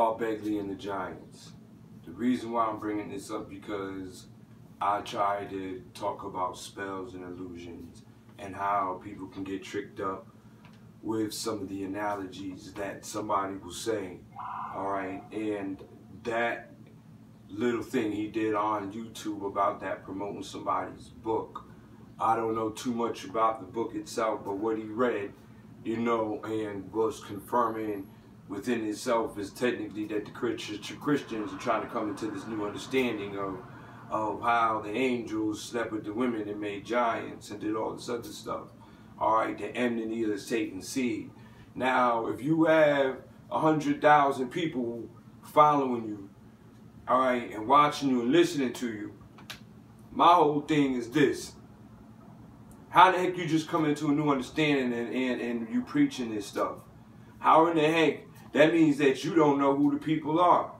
Paul Begley and the Giants. The reason why I'm bringing this up because I try to talk about spells and illusions and how people can get tricked up with some of the analogies that somebody will say. All right, and that little thing he did on YouTube about that promoting somebody's book. I don't know too much about the book itself, but what he read, you know, and was confirming within itself is technically that the Christians are trying to come into this new understanding of of how the angels slept with the women and made giants and did all this other stuff. All right, the enmity of Satan's seed. Now, if you have a hundred thousand people following you, all right, and watching you and listening to you, my whole thing is this. How the heck you just come into a new understanding and, and, and you preaching this stuff? How in the heck that means that you don't know who the people are.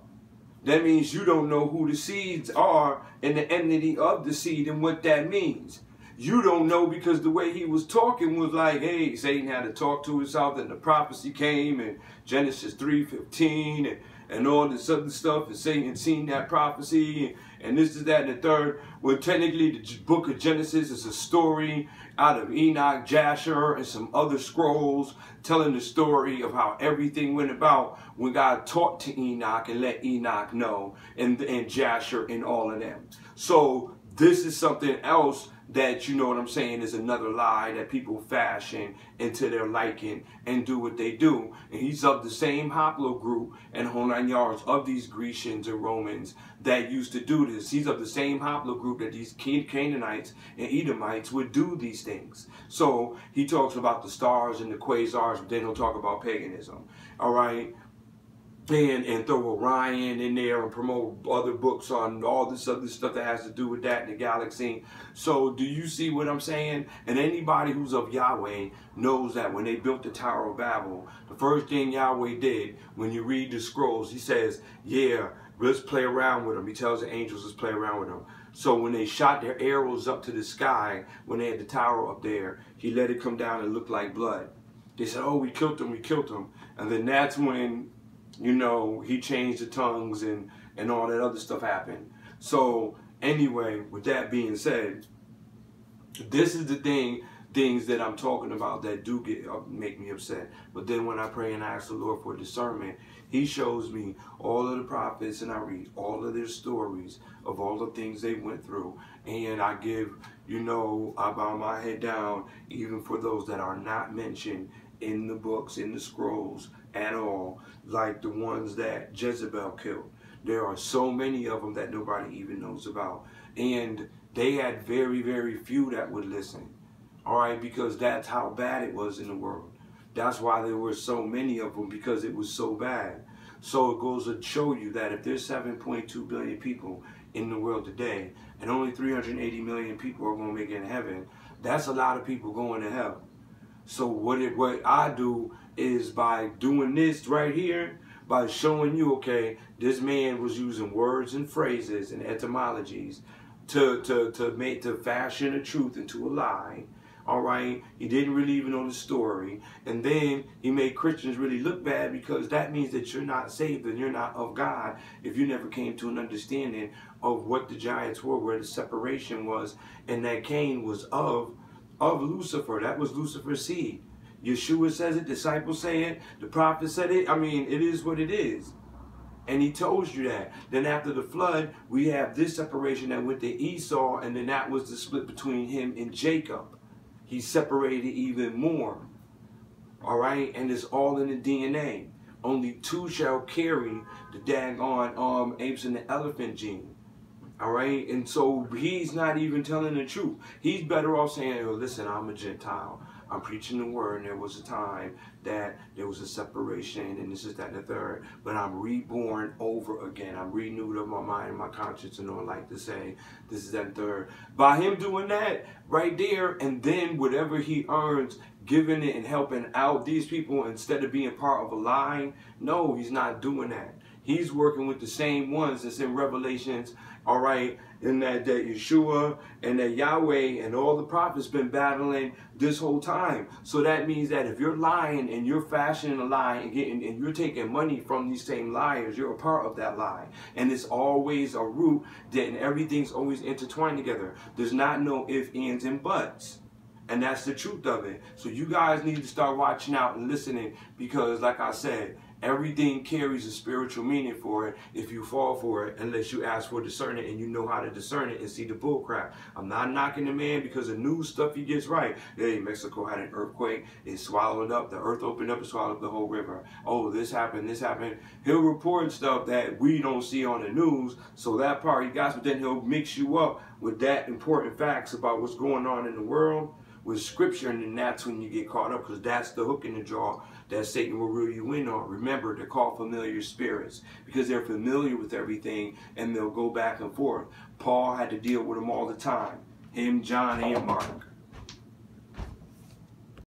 That means you don't know who the seeds are and the enmity of the seed and what that means. You don't know because the way he was talking was like, hey, Satan had to talk to himself and the prophecy came and Genesis 3.15 and, and all this other stuff and Satan seen that prophecy and, and this is that and the third. Well, technically the book of Genesis is a story out of Enoch, Jasher, and some other scrolls telling the story of how everything went about when God talked to Enoch and let Enoch know, and, and Jasher and all of them. So this is something else that you know what I'm saying is another lie that people fashion into their liking and do what they do. And he's of the same haplogroup and whole yards of these Grecians and Romans that used to do this. He's of the same haplogroup that these Canaanites and Edomites would do these things. So he talks about the stars and the quasars, but then he'll talk about paganism. All right and, and throw Orion in there and promote other books on all this other stuff that has to do with that in the galaxy. So do you see what I'm saying? And anybody who's of Yahweh knows that when they built the Tower of Babel, the first thing Yahweh did when you read the scrolls, he says, yeah, let's play around with them. He tells the angels, let's play around with them. So when they shot their arrows up to the sky, when they had the tower up there, he let it come down and look like blood. They said, oh, we killed them, we killed them. And then that's when you know, he changed the tongues and, and all that other stuff happened. So anyway, with that being said, this is the thing, things that I'm talking about that do get uh, make me upset. But then when I pray and I ask the Lord for discernment, he shows me all of the prophets and I read all of their stories of all the things they went through. And I give, you know, I bow my head down even for those that are not mentioned in the books, in the scrolls at all, like the ones that Jezebel killed. There are so many of them that nobody even knows about. And they had very, very few that would listen. All right, because that's how bad it was in the world. That's why there were so many of them because it was so bad. So it goes to show you that if there's 7.2 billion people in the world today and only 380 million people are going to make it in heaven, that's a lot of people going to hell. So what it, what I do is by doing this right here, by showing you, okay, this man was using words and phrases and etymologies to, to, to make, to fashion a truth into a lie. All right, he didn't really even know the story. And then he made Christians really look bad because that means that you're not saved and you're not of God if you never came to an understanding of what the giants were, where the separation was, and that Cain was of of Lucifer. That was Lucifer's seed. Yeshua says it, disciples say it, the prophet said it. I mean, it is what it is. And he told you that. Then after the flood, we have this separation that went to Esau, and then that was the split between him and Jacob. He separated even more. All right? And it's all in the DNA. Only two shall carry the daggone um, apes and the elephant gene. All right? And so he's not even telling the truth. He's better off saying, oh, listen, I'm a Gentile. I'm preaching the word, and there was a time that there was a separation, and this is that and the third. But I'm reborn over again. I'm renewed of my mind and my conscience, and I like to say this is that and third. By him doing that right there, and then whatever he earns, giving it and helping out these people instead of being part of a line, no, he's not doing that. He's working with the same ones that's in Revelations, all right, in that, that Yeshua and that Yahweh and all the prophets been battling this whole time. So that means that if you're lying and you're fashioning a lie and getting and you're taking money from these same liars, you're a part of that lie. And it's always a root that everything's always intertwined together. There's not no if, ands, and buts. And that's the truth of it. So you guys need to start watching out and listening because, like I said, everything carries a spiritual meaning for it if you fall for it, unless you ask for discernment and you know how to discern it and see the bullcrap. I'm not knocking the man because of new stuff he gets right. Hey, Mexico had an earthquake, it swallowed up, the earth opened up and swallowed up the whole river. Oh, this happened, this happened. He'll report stuff that we don't see on the news, so that part he got, but then he'll mix you up with that important facts about what's going on in the world with scripture, and then that's when you get caught up because that's the hook in the jaw that Satan will rule you in on. Remember, to call familiar spirits because they're familiar with everything and they'll go back and forth. Paul had to deal with them all the time. Him, John, and Mark.